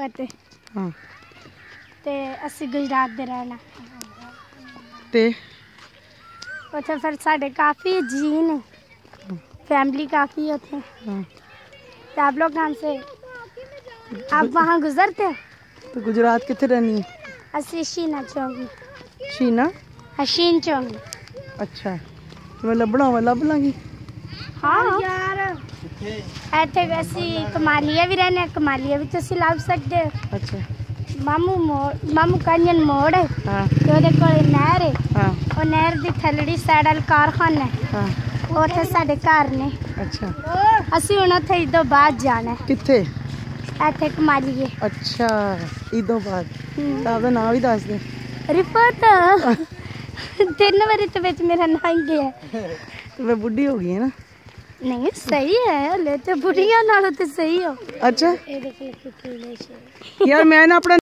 ਰਿਫਤ ਹਾਂ ਤੇ ਅਸੀਂ ਗੁਜਰਾਤ ਦੇ ਰਹਿਣਾ ਤੇ ਉੱਥੇ ਫਿਰ ਸਾਡੇ ਕਾਫੀ ਜੀ ਨੇ फैमिली काफ़ी होते हैं ਹਾਂ तो आप लोग कहाँ से आप वहाँ गुजरते हैं ਤੇ ਗੁਜਰਾਤ ਕਿੱਥੇ ਰਹਿਣੀ ਹੈ ਅਸੀਂ शीना चौक में ਸ਼ੀਨਾ हशीन चौक में ਅੱਛਾ ਤੇ ਮੈਂ ਲੱਭਣਾ ਹਾਂ। ਯਾਰ। ਇੱਥੇ ਅਸੀਂ ਕਮਾਲੀਆ ਵੀ ਰਹਿੰਦੇ ਕਮਾਲੀਆ ਵੀ ਤੁਸੀਂ ਲੱਭ ਸਕਦੇ ਅੱਛਾ। ਮਾਮੂ ਮੋੜ ਮਾਮੂ ਕੰਜਨ ਮੋੜ ਹਾਂ। ਤੇ ਉਹਦੇ ਕੋਲ ਨਹਿਰ ਹੈ। ਹਾਂ। ਉਹ ਨਹਿਰ ਦੀ ਥੱਲੜੀ ਸਾਈਡ ਵਾਲ ਕਾਰਖਾਨਾ ਹੈ। ਹਾਂ। ਉਹ ਤੇ ਸਾਡੇ ਘਰ ਨੇ। ਅੱਛਾ। ਅਸੀਂ ਹੁਣ ਉੱਥੇ ਇਦੋਂ ਬਾਅਦ ਜਾਣਾ ਕਿੱਥੇ? ਇੱਥੇ ਕਮਾਲੀਏ। ਅੱਛਾ ਇਦੋਂ ਬਾਅਦ। ਤਾਂ ਉਹਦਾ ਨਾਮ ਵੀ ਦੱਸ ਦੇ। ਰਿਫਤ ਤਿੰਨ ਵਾਰੀ ਤੇ ਵਿੱਚ ਮੇਰਾ ਨਾਂ ਹੀ ਗਿਆ। ਮੈਂ ਬੁੱਢੀ ਹੋ ਗਈ ਹੈ ਨਾ। नहीं सही है लेते बुढ़िया तो सही हो। अच्छा। यार मैं ना अपना